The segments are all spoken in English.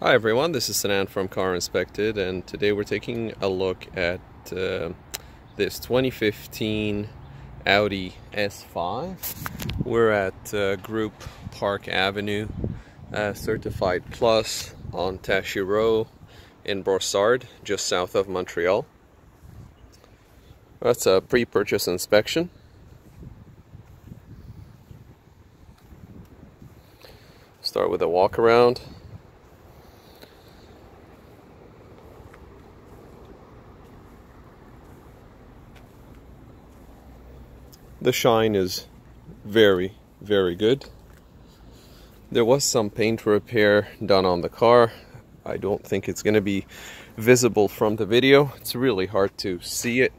Hi everyone, this is Sinan from Car Inspected and today we're taking a look at uh, this 2015 Audi S5. We're at uh, Group Park Avenue, uh, Certified Plus on Taschereau in Brossard, just south of Montreal. That's a pre-purchase inspection. Start with a walk around. The shine is very, very good. There was some paint repair done on the car. I don't think it's going to be visible from the video. It's really hard to see it.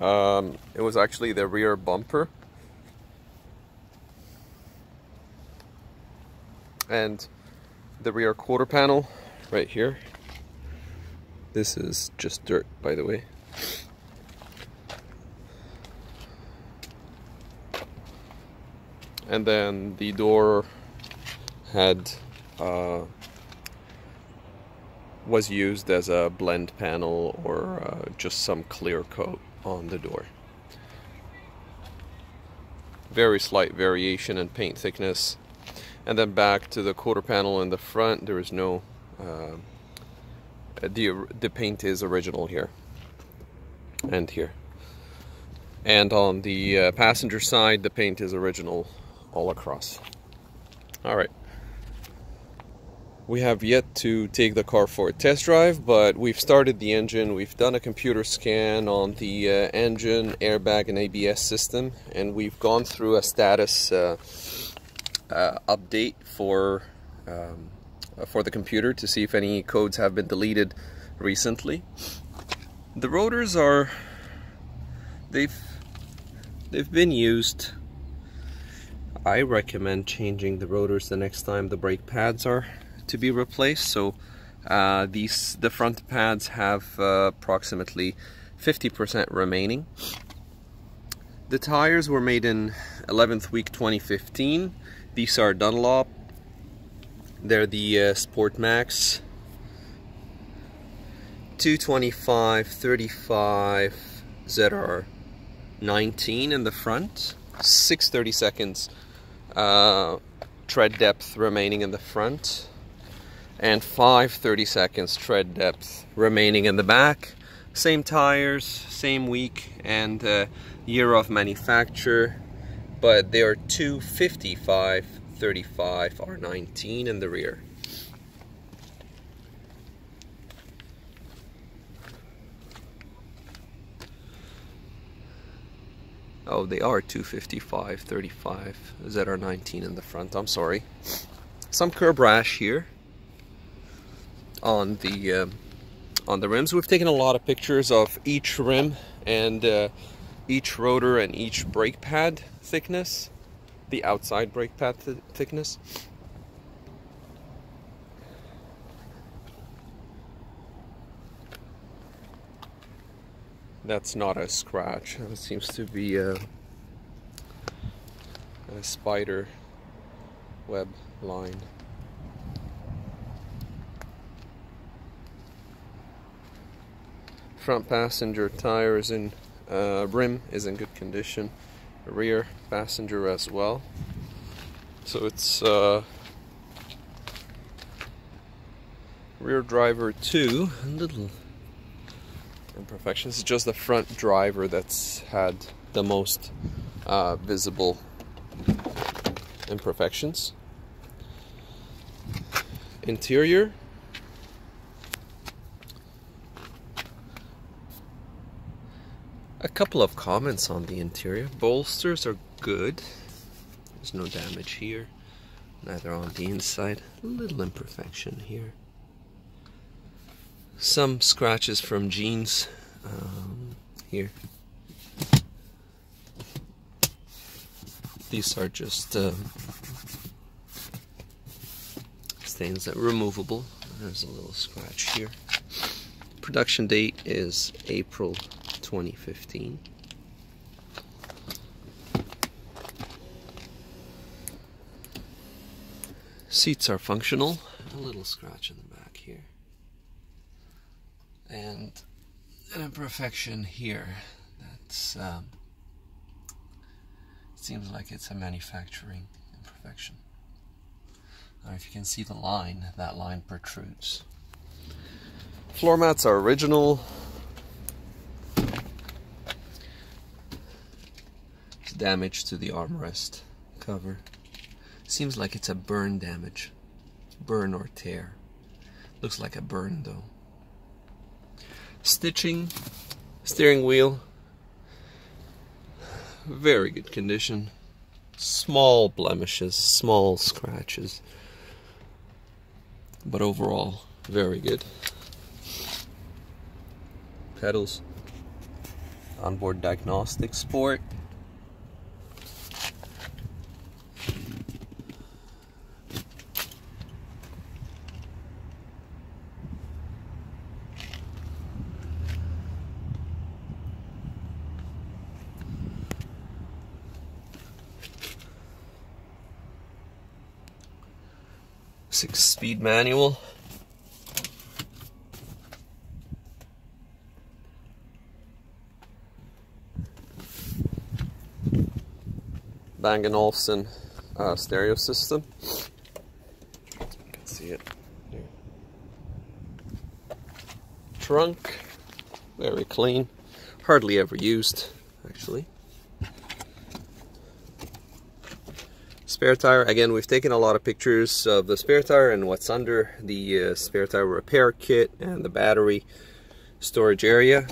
Um, it was actually the rear bumper. And the rear quarter panel right here. This is just dirt, by the way. And then the door had uh, was used as a blend panel or uh, just some clear coat on the door. Very slight variation in paint thickness. And then back to the quarter panel in the front, there is no, uh, the, the paint is original here and here. And on the uh, passenger side, the paint is original all across. All right. We have yet to take the car for a test drive, but we've started the engine. We've done a computer scan on the uh, engine, airbag, and ABS system, and we've gone through a status uh, uh, update for um, for the computer to see if any codes have been deleted recently. The rotors are they've they've been used I recommend changing the rotors the next time the brake pads are to be replaced. So uh, these the front pads have uh, approximately 50% remaining. The tires were made in 11th week 2015. These are Dunlop. They're the uh, Sport Maxx 225 35 ZR 19 in the front, 630 seconds uh, tread depth remaining in the front. And 5 30 seconds tread depth remaining in the back. Same tires same week and uh, year of manufacture. But they are 255 35 R19 in the rear Oh, they are 255, 35, ZR19 in the front, I'm sorry. Some curb rash here on the uh, on the rims. We've taken a lot of pictures of each rim and uh, each rotor and each brake pad thickness, the outside brake pad th thickness. That's not a scratch. It seems to be a, a spider web line. Front passenger tire is in uh, rim is in good condition. Rear passenger as well. So it's uh, rear driver two, a little imperfections. It's just the front driver that's had the most uh, visible imperfections. Interior. A couple of comments on the interior. Bolsters are good. There's no damage here. Neither on the inside. A little imperfection here some scratches from jeans um, here. These are just uh, stains that are removable. There's a little scratch here. Production date is April 2015. Seats are functional. A little scratch in the back here. And an imperfection here. That's um, seems like it's a manufacturing imperfection. Now if you can see the line, that line protrudes. Floor mats are original. damage to the armrest cover. Seems like it's a burn damage. Burn or tear. Looks like a burn though. Stitching, steering wheel, very good condition. Small blemishes, small scratches, but overall, very good. Pedals, onboard diagnostic sport. Manual. Bang & Olufsen uh, stereo system. You can see it. Trunk, very clean, hardly ever used actually. Spare tire. Again, we've taken a lot of pictures of the spare tire and what's under the uh, spare tire repair kit and the battery storage area.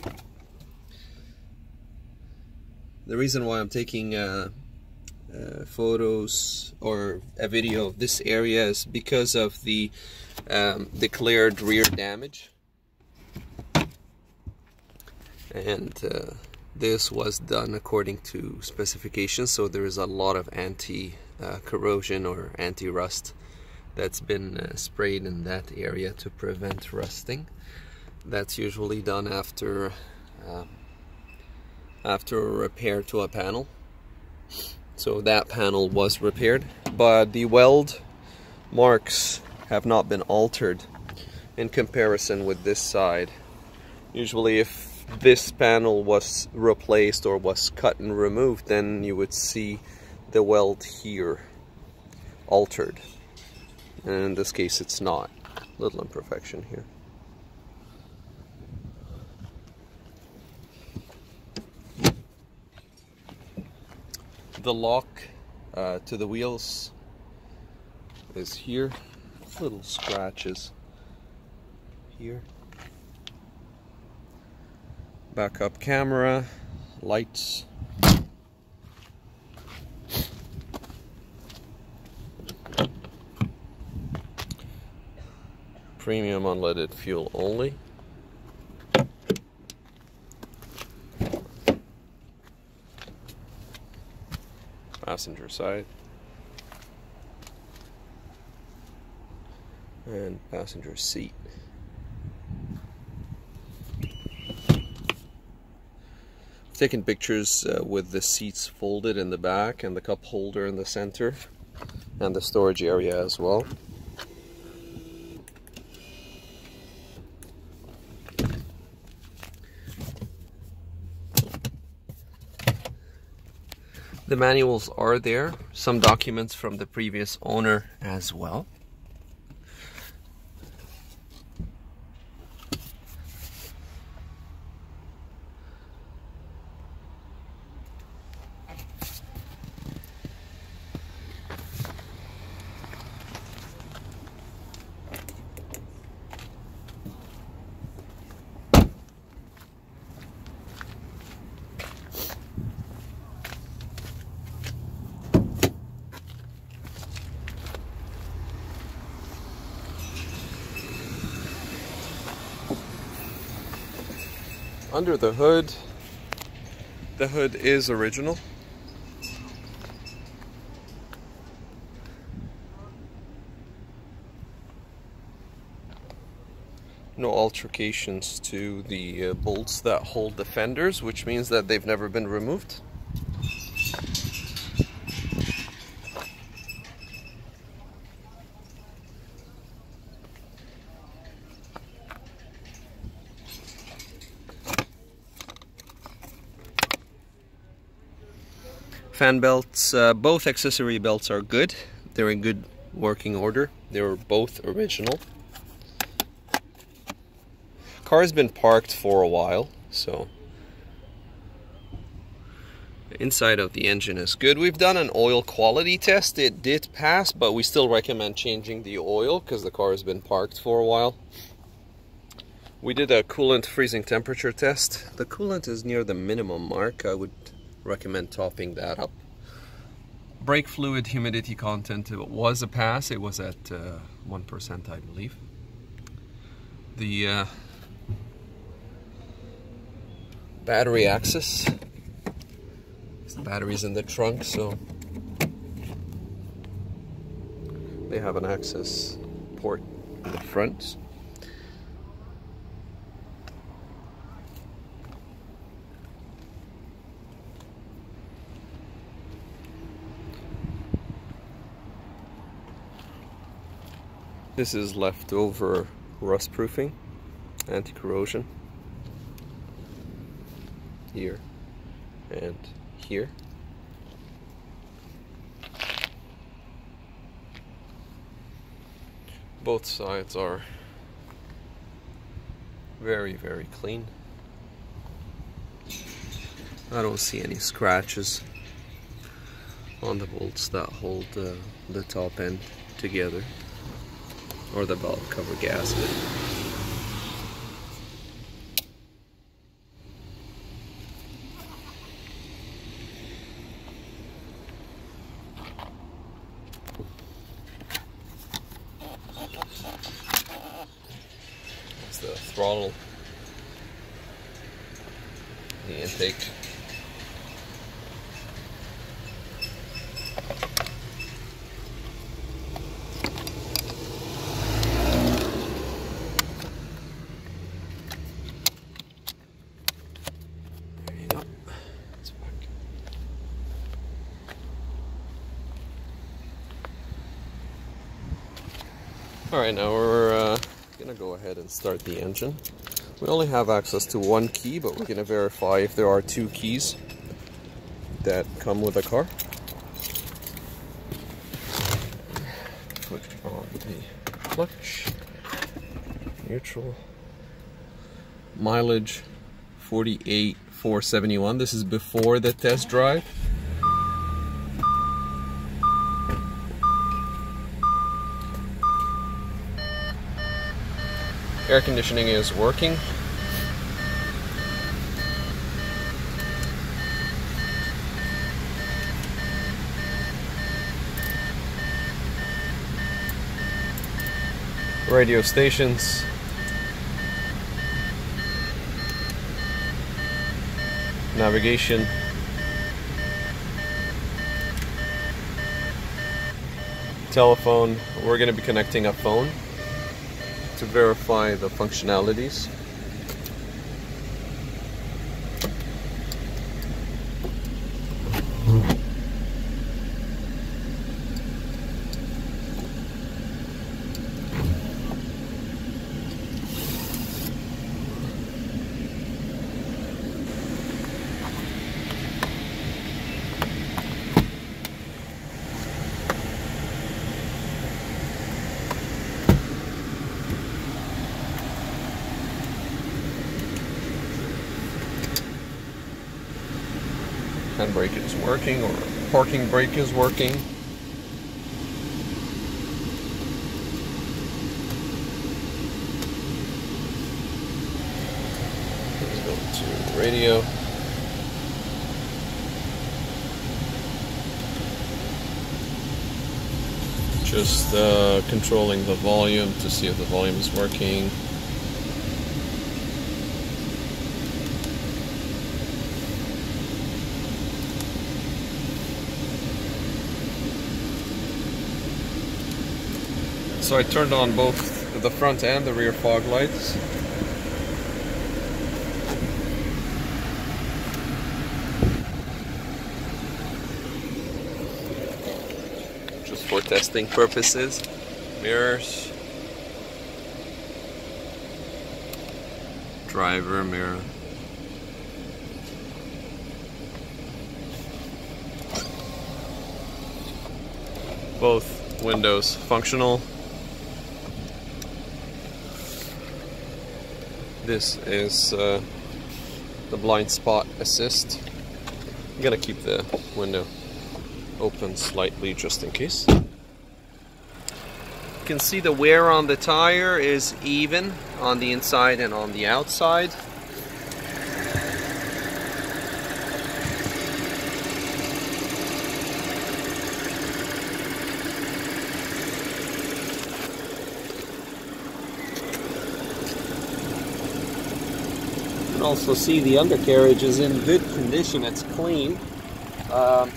The reason why I'm taking uh, uh, photos or a video of this area is because of the um, declared rear damage. And uh, this was done according to specifications, so there is a lot of anti uh, corrosion or anti-rust that's been uh, sprayed in that area to prevent rusting. That's usually done after uh, after a repair to a panel. So that panel was repaired, but the weld marks have not been altered in comparison with this side. Usually if this panel was replaced or was cut and removed, then you would see the weld here altered. And in this case it's not. Little imperfection here. The lock uh, to the wheels is here. Little scratches here. Backup camera, lights, premium unleaded fuel only. Passenger side. And passenger seat. I've taken pictures uh, with the seats folded in the back and the cup holder in the center and the storage area as well. The manuals are there, some documents from the previous owner as well. Under the hood, the hood is original. No altercations to the uh, bolts that hold the fenders, which means that they've never been removed. Fan belts, uh, both accessory belts are good. They're in good working order. They were both original. Car's been parked for a while, so inside of the engine is good. We've done an oil quality test. It did pass, but we still recommend changing the oil because the car has been parked for a while. We did a coolant freezing temperature test. The coolant is near the minimum mark. I would recommend topping that up. Brake fluid humidity content was a pass. It was at uh, 1%, I believe. The uh, battery access. The battery's in the trunk, so they have an access port in the front. This is leftover rust proofing, anti-corrosion here and here. Both sides are very, very clean. I don't see any scratches on the bolts that hold uh, the top end together or the belt cover gasket. It's the throttle, the intake. There you go. It's back. All right, now we're uh, gonna go ahead and start the engine. We only have access to one key, but we're gonna verify if there are two keys that come with the car. Put on the clutch, neutral, mileage 48,471. This is before the test drive. Air conditioning is working. Radio stations. Navigation. Telephone. We're going to be connecting a phone to verify the functionalities. Handbrake is working or parking brake is working. Let's go to radio. Just uh, controlling the volume to see if the volume is working. So I turned on both the front and the rear fog lights. Just for testing purposes. Mirrors. Driver mirror. Both windows functional. This is uh, the blind spot assist. I'm gonna keep the window open slightly just in case. You can see the wear on the tire is even on the inside and on the outside. Also see the undercarriage is in good condition, it's clean. Um,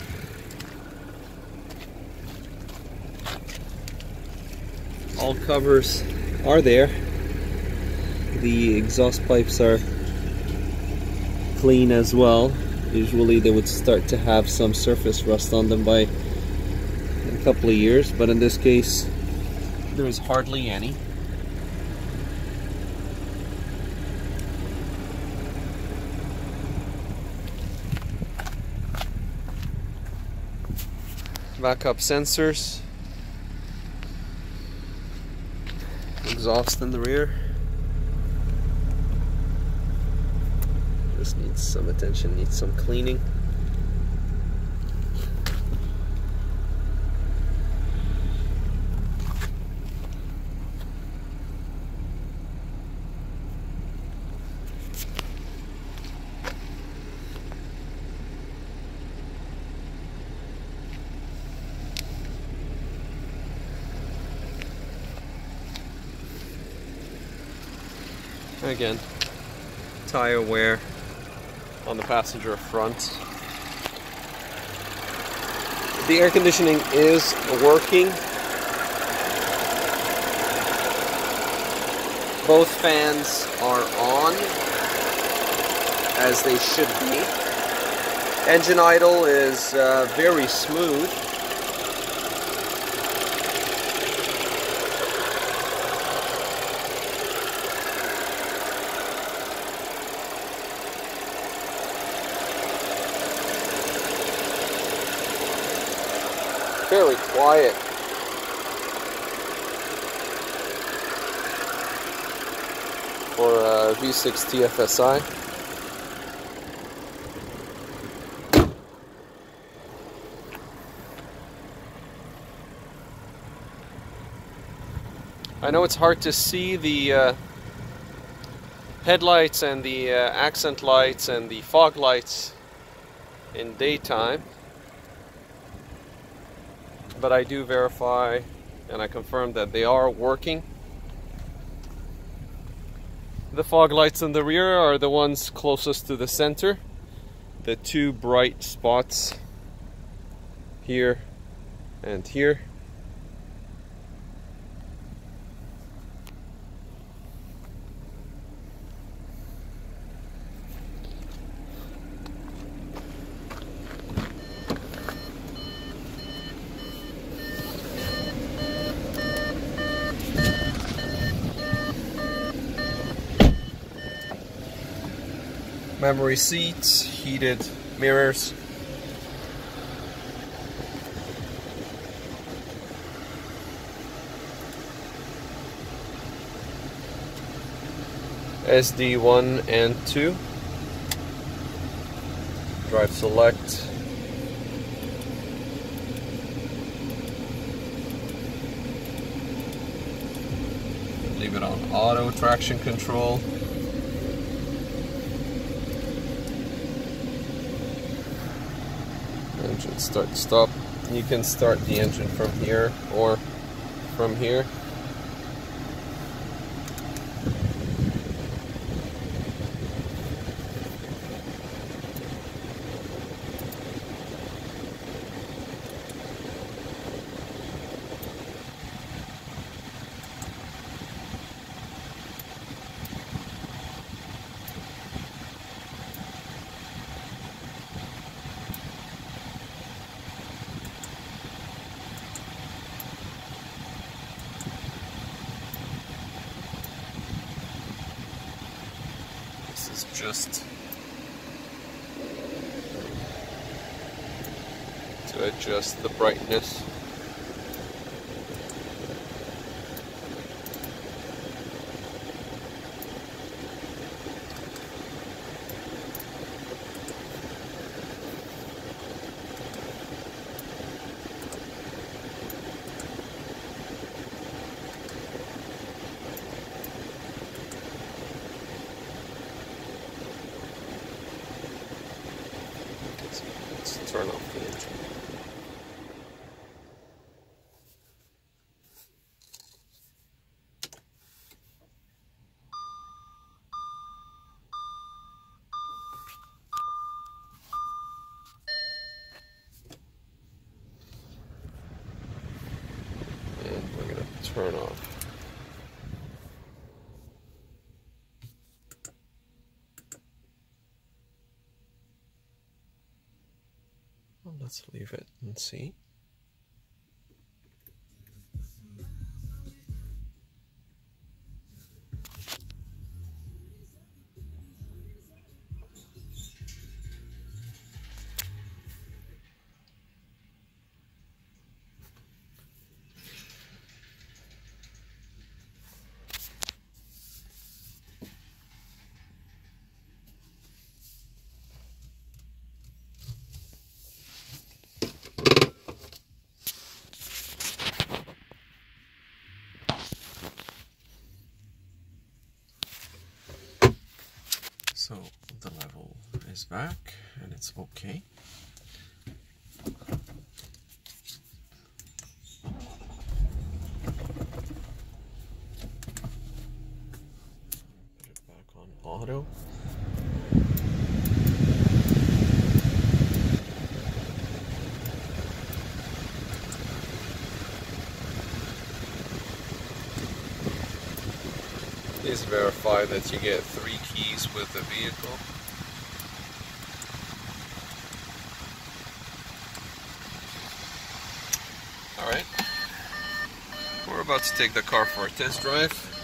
all covers are there. The exhaust pipes are clean as well. Usually they would start to have some surface rust on them by a couple of years, but in this case there is hardly any. Backup sensors exhaust in the rear. This needs some attention, needs some cleaning. Again, tire wear on the passenger front. The air conditioning is working. Both fans are on as they should be. Engine idle is uh, very smooth. Very quiet. For uh, V6 TFSI. I know it's hard to see the uh, headlights and the uh, accent lights and the fog lights in daytime but I do verify and I confirm that they are working. The fog lights in the rear are the ones closest to the center. The two bright spots here and here. Memory seats, heated mirrors. SD1 and 2. Drive select. Leave it on auto traction control. Engine start stop. You can start the engine from here or from here is just to adjust the brightness turn off. Well, let's leave it and see. Is back and it's okay. Put it back on auto. Please verify that you get three keys with the vehicle. To take the car for a test drive.